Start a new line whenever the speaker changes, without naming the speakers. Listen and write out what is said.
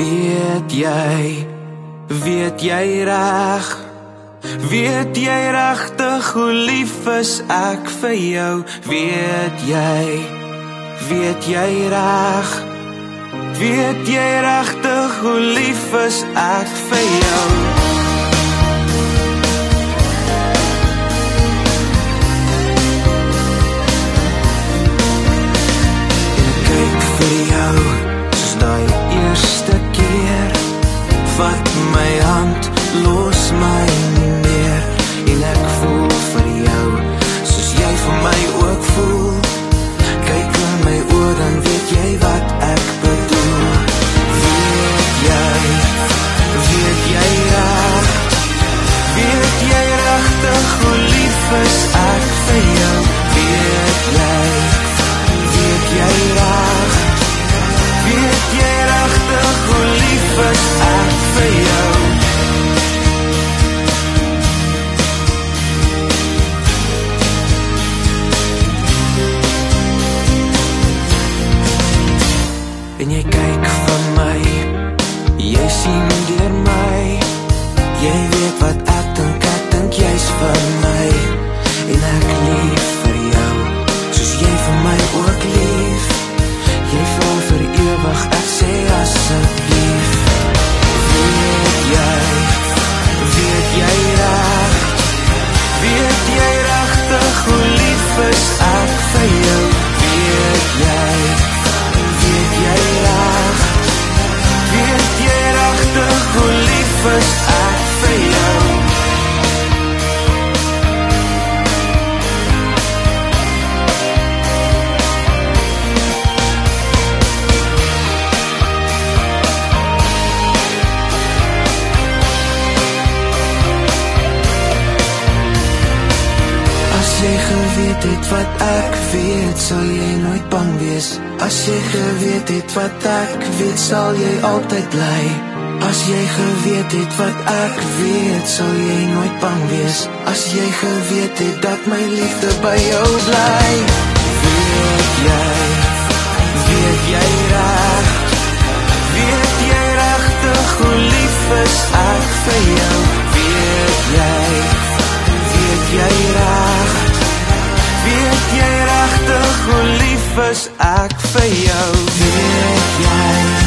Weet jy, weet jy reg? Weet jy regtig hoe lief is ek vir jou? Weet jy, weet jy reg? Weet jy regtig hoe lief is ek vir jou? Is ek vir jou weet jy weet jy reg? Weet jy regtig hoe lief is ek vir jou? En jy kyk van my jy sien deur my. Jy weet wat ek dink ek dink jy's van my vir jou As jy geweet het wat ek weet, sal jy nooit bang wees. As jy geweet het wat ek weet, sal jy altyd bly. As jy geweet het wat ek weet, sal jy nooit bang wees. As jy geweet het dat my liefde by jou bly. Weet jy, weet jy reg? Weet jy regtig hoe lief is ek vir jou? Weet jy, weet jy reg? Weet jy regtig hoe lief is ek vir jou? Weet